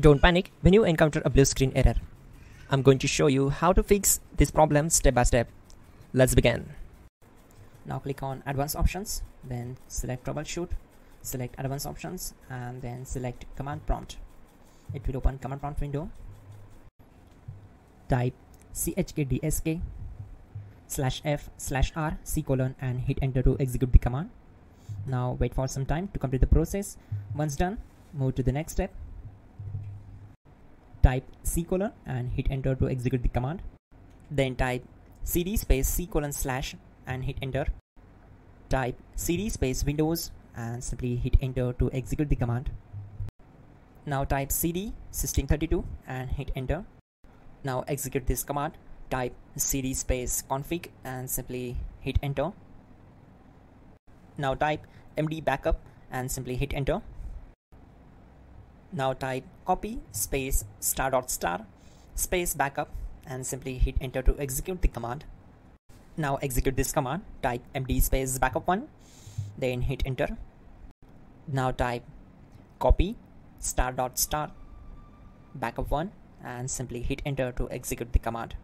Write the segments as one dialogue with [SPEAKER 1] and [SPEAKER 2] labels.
[SPEAKER 1] Don't panic when you encounter a blue screen error. I'm going to show you how to fix this problem step by step. Let's begin. Now click on advanced options, then select troubleshoot, select advanced options and then select command prompt. It will open command prompt window. Type chkdsk slash f slash r c colon and hit enter to execute the command. Now wait for some time to complete the process. Once done, move to the next step type c colon and hit enter to execute the command. Then type cd space c colon slash and hit enter. Type cd space windows and simply hit enter to execute the command. Now type cd system32 and hit enter. Now execute this command. Type cd space config and simply hit enter. Now type md backup and simply hit enter. Now type copy space star dot star space backup and simply hit enter to execute the command. Now execute this command, type md space backup one, then hit enter. Now type copy star dot star backup one and simply hit enter to execute the command.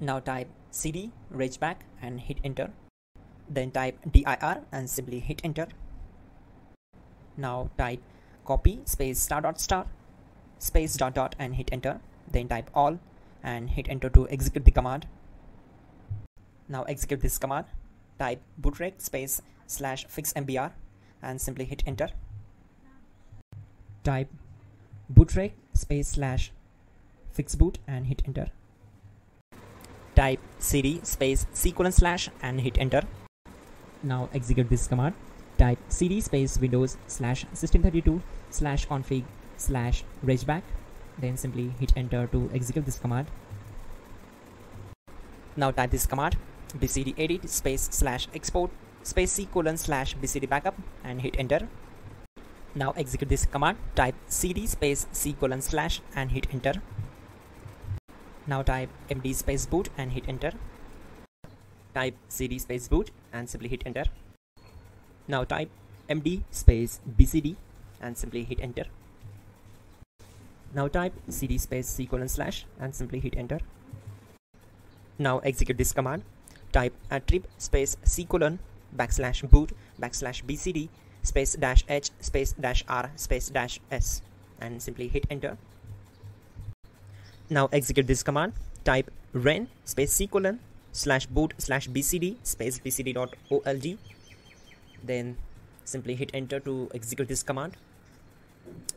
[SPEAKER 1] Now type cd regback and hit enter. Then type dir and simply hit enter. Now type copy space star dot star space dot dot and hit enter. Then type all and hit enter to execute the command. Now execute this command. Type bootrec space slash fix mbr and simply hit enter. Type bootrec space slash fix boot and hit enter. Type cd space c colon slash and hit enter. Now execute this command type cd space windows slash system32 slash config slash regback then simply hit enter to execute this command. Now type this command bcd edit space slash export space c colon slash bcd backup and hit enter. Now execute this command type cd space c colon slash and hit enter. Now type md space boot and hit enter. Type cd space boot and simply hit enter now type md space bcd and simply hit enter. Now type cd space c colon slash and simply hit enter. Now execute this command. Type attrib space c colon backslash boot backslash bcd space dash h space dash r space dash s and simply hit enter. Now execute this command. Type ren space c colon slash boot slash bcd space bcd dot old then simply hit enter to execute this command.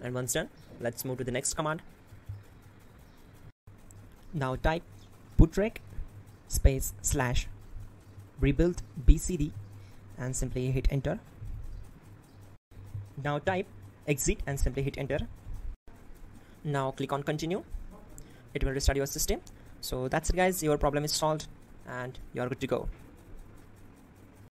[SPEAKER 1] And once done let's move to the next command. Now type bootrec space slash rebuild bcd and simply hit enter. Now type exit and simply hit enter. Now click on continue. It will restart your system. So that's it guys. Your problem is solved and you're good to go